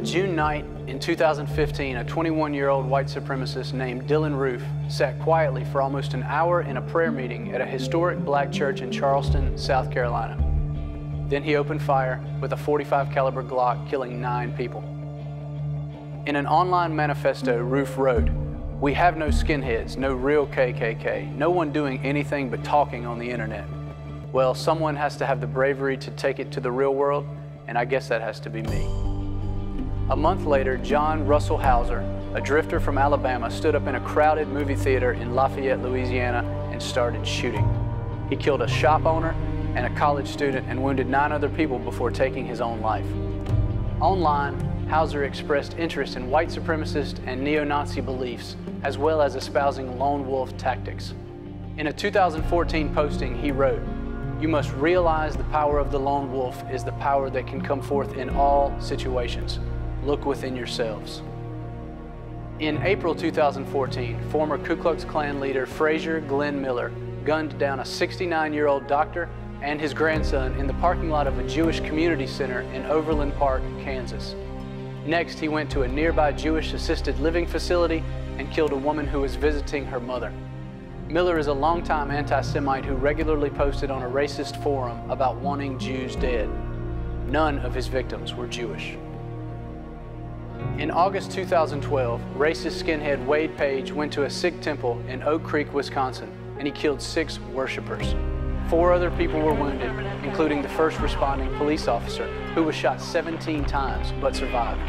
A June night in 2015, a 21 year old white supremacist named Dylann Roof sat quietly for almost an hour in a prayer meeting at a historic black church in Charleston, South Carolina. Then he opened fire with a 45 caliber Glock, killing nine people. In an online manifesto, Roof wrote, We have no skinheads, no real KKK, no one doing anything but talking on the internet. Well, someone has to have the bravery to take it to the real world, and I guess that has to be me. A month later, John Russell Houser, a drifter from Alabama, stood up in a crowded movie theater in Lafayette, Louisiana, and started shooting. He killed a shop owner and a college student and wounded nine other people before taking his own life. Online, Houser expressed interest in white supremacist and neo-Nazi beliefs, as well as espousing lone wolf tactics. In a 2014 posting, he wrote, You must realize the power of the lone wolf is the power that can come forth in all situations look within yourselves. In April 2014, former Ku Klux Klan leader Frazier Glenn Miller gunned down a 69-year-old doctor and his grandson in the parking lot of a Jewish community center in Overland Park, Kansas. Next, he went to a nearby Jewish assisted living facility and killed a woman who was visiting her mother. Miller is a longtime anti-Semite who regularly posted on a racist forum about wanting Jews dead. None of his victims were Jewish. In August 2012, racist skinhead Wade Page went to a Sikh temple in Oak Creek, Wisconsin, and he killed six worshippers. Four other people were wounded, including the first responding police officer, who was shot 17 times but survived.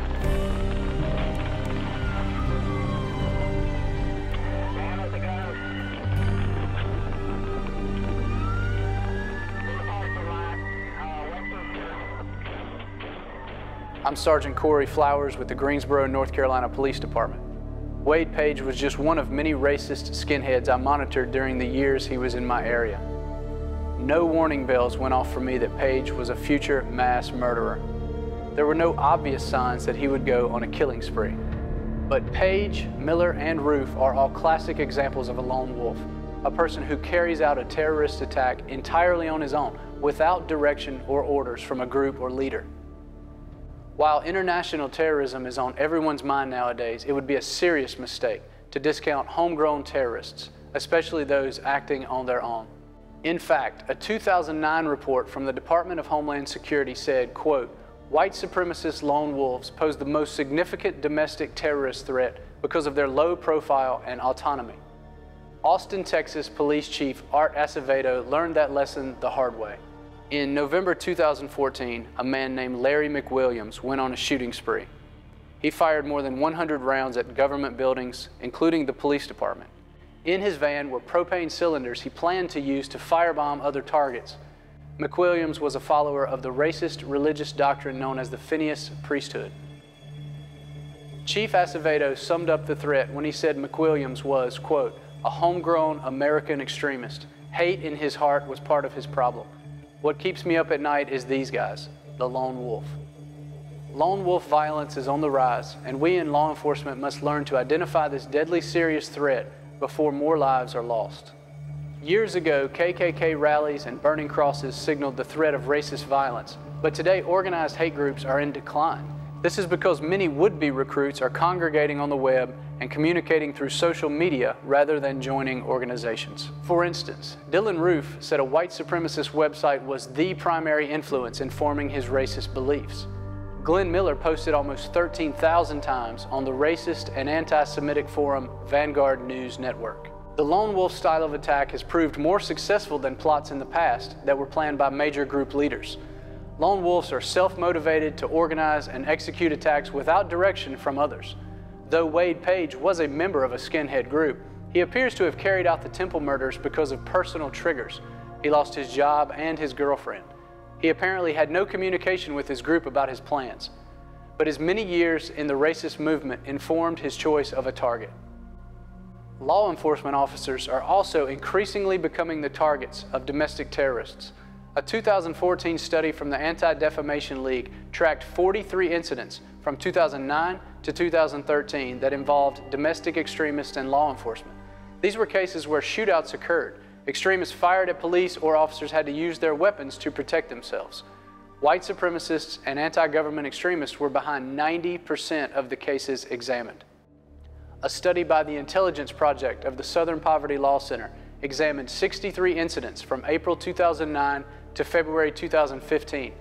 I'm Sergeant Corey Flowers with the Greensboro, North Carolina Police Department. Wade Page was just one of many racist skinheads I monitored during the years he was in my area. No warning bells went off for me that Page was a future mass murderer. There were no obvious signs that he would go on a killing spree. But Page, Miller, and Roof are all classic examples of a lone wolf, a person who carries out a terrorist attack entirely on his own, without direction or orders from a group or leader. While international terrorism is on everyone's mind nowadays, it would be a serious mistake to discount homegrown terrorists, especially those acting on their own. In fact, a 2009 report from the Department of Homeland Security said, quote, white supremacist lone wolves pose the most significant domestic terrorist threat because of their low profile and autonomy. Austin, Texas Police Chief Art Acevedo learned that lesson the hard way. In November 2014, a man named Larry McQuilliams went on a shooting spree. He fired more than 100 rounds at government buildings, including the police department. In his van were propane cylinders he planned to use to firebomb other targets. McQuilliams was a follower of the racist religious doctrine known as the Phineas priesthood. Chief Acevedo summed up the threat when he said McQuilliams was, quote, a homegrown American extremist. Hate in his heart was part of his problem. What keeps me up at night is these guys, the lone wolf. Lone wolf violence is on the rise, and we in law enforcement must learn to identify this deadly serious threat before more lives are lost. Years ago, KKK rallies and burning crosses signaled the threat of racist violence, but today organized hate groups are in decline. This is because many would-be recruits are congregating on the web and communicating through social media rather than joining organizations. For instance, Dylann Roof said a white supremacist website was the primary influence in forming his racist beliefs. Glenn Miller posted almost 13,000 times on the racist and anti-Semitic forum Vanguard News Network. The lone wolf style of attack has proved more successful than plots in the past that were planned by major group leaders. Lone wolves are self-motivated to organize and execute attacks without direction from others. Though Wade Page was a member of a skinhead group, he appears to have carried out the Temple murders because of personal triggers. He lost his job and his girlfriend. He apparently had no communication with his group about his plans. But his many years in the racist movement informed his choice of a target. Law enforcement officers are also increasingly becoming the targets of domestic terrorists. A 2014 study from the Anti-Defamation League tracked 43 incidents from 2009 to 2013 that involved domestic extremists and law enforcement. These were cases where shootouts occurred. Extremists fired at police or officers had to use their weapons to protect themselves. White supremacists and anti-government extremists were behind 90% of the cases examined. A study by the Intelligence Project of the Southern Poverty Law Center examined 63 incidents from April 2009 to February 2015.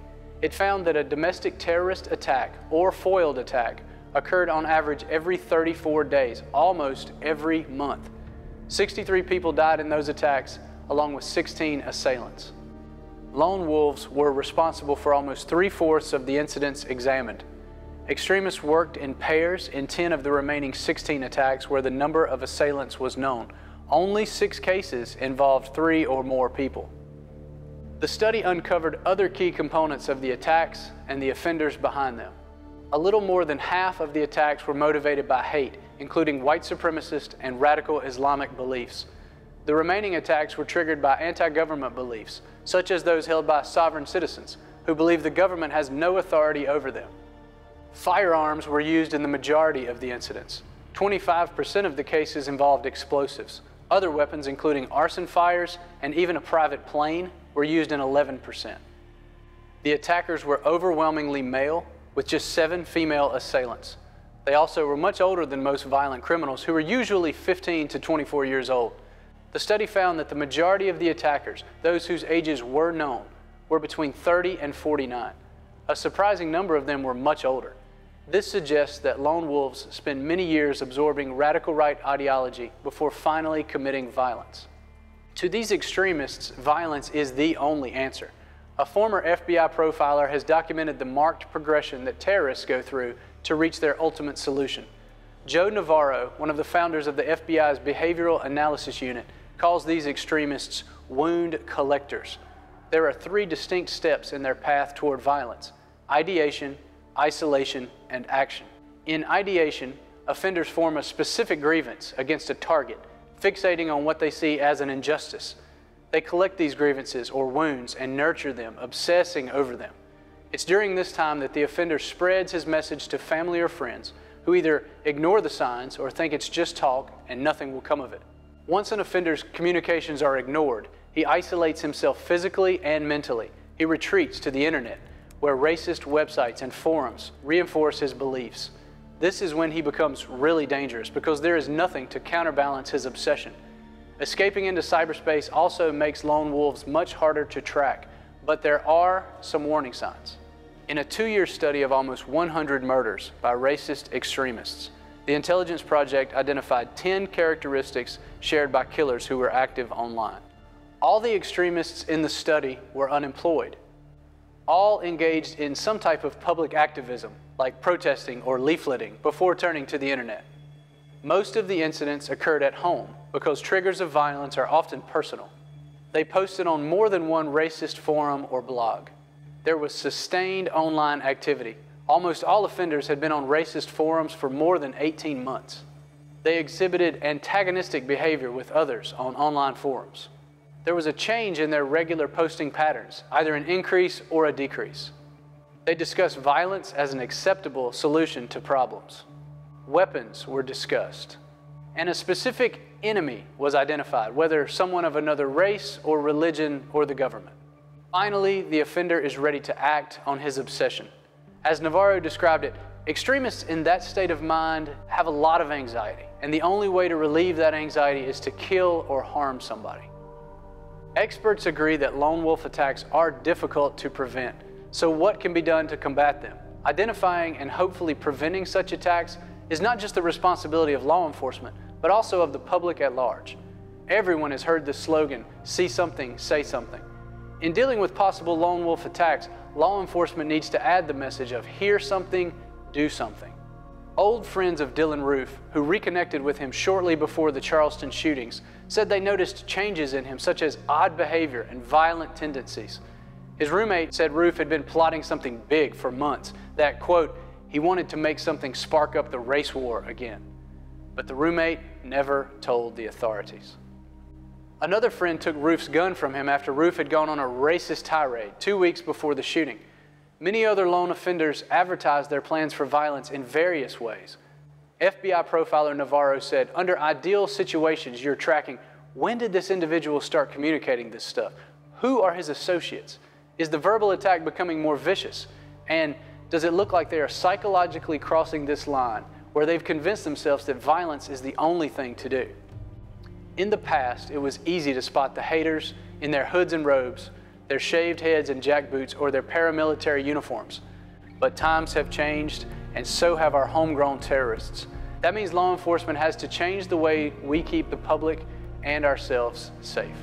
It found that a domestic terrorist attack or foiled attack occurred on average every 34 days, almost every month. 63 people died in those attacks, along with 16 assailants lone wolves were responsible for almost three-fourths of the incidents examined. Extremists worked in pairs in 10 of the remaining 16 attacks where the number of assailants was known. Only six cases involved three or more people. The study uncovered other key components of the attacks and the offenders behind them. A little more than half of the attacks were motivated by hate, including white supremacist and radical Islamic beliefs. The remaining attacks were triggered by anti-government beliefs, such as those held by sovereign citizens who believe the government has no authority over them. Firearms were used in the majority of the incidents. 25% of the cases involved explosives. Other weapons, including arson fires and even a private plane, were used in 11%. The attackers were overwhelmingly male, with just seven female assailants. They also were much older than most violent criminals, who were usually 15 to 24 years old. The study found that the majority of the attackers, those whose ages were known, were between 30 and 49. A surprising number of them were much older. This suggests that lone wolves spend many years absorbing radical right ideology before finally committing violence. To these extremists, violence is the only answer. A former FBI profiler has documented the marked progression that terrorists go through to reach their ultimate solution. Joe Navarro, one of the founders of the FBI's Behavioral Analysis Unit, calls these extremists wound collectors. There are three distinct steps in their path toward violence ideation, isolation, and action. In ideation, offenders form a specific grievance against a target, fixating on what they see as an injustice. They collect these grievances or wounds and nurture them, obsessing over them. It's during this time that the offender spreads his message to family or friends who either ignore the signs or think it's just talk and nothing will come of it. Once an offender's communications are ignored, he isolates himself physically and mentally. He retreats to the internet, where racist websites and forums reinforce his beliefs. This is when he becomes really dangerous because there is nothing to counterbalance his obsession. Escaping into cyberspace also makes lone wolves much harder to track, but there are some warning signs. In a two-year study of almost 100 murders by racist extremists, the Intelligence Project identified 10 characteristics shared by killers who were active online. All the extremists in the study were unemployed. All engaged in some type of public activism, like protesting or leafleting, before turning to the internet. Most of the incidents occurred at home because triggers of violence are often personal. They posted on more than one racist forum or blog. There was sustained online activity, Almost all offenders had been on racist forums for more than 18 months. They exhibited antagonistic behavior with others on online forums. There was a change in their regular posting patterns, either an increase or a decrease. They discussed violence as an acceptable solution to problems. Weapons were discussed. And a specific enemy was identified, whether someone of another race or religion or the government. Finally, the offender is ready to act on his obsession. As Navarro described it, extremists in that state of mind have a lot of anxiety, and the only way to relieve that anxiety is to kill or harm somebody. Experts agree that lone wolf attacks are difficult to prevent, so what can be done to combat them? Identifying and hopefully preventing such attacks is not just the responsibility of law enforcement, but also of the public at large. Everyone has heard the slogan, see something, say something. In dealing with possible lone wolf attacks, law enforcement needs to add the message of hear something, do something. Old friends of Dylann Roof, who reconnected with him shortly before the Charleston shootings, said they noticed changes in him, such as odd behavior and violent tendencies. His roommate said Roof had been plotting something big for months, that, quote, he wanted to make something spark up the race war again. But the roommate never told the authorities. Another friend took Roof's gun from him after Roof had gone on a racist tirade two weeks before the shooting. Many other lone offenders advertised their plans for violence in various ways. FBI profiler Navarro said, under ideal situations, you're tracking when did this individual start communicating this stuff? Who are his associates? Is the verbal attack becoming more vicious? And does it look like they are psychologically crossing this line where they've convinced themselves that violence is the only thing to do? In the past, it was easy to spot the haters in their hoods and robes, their shaved heads and jackboots, or their paramilitary uniforms. But times have changed, and so have our homegrown terrorists. That means law enforcement has to change the way we keep the public and ourselves safe.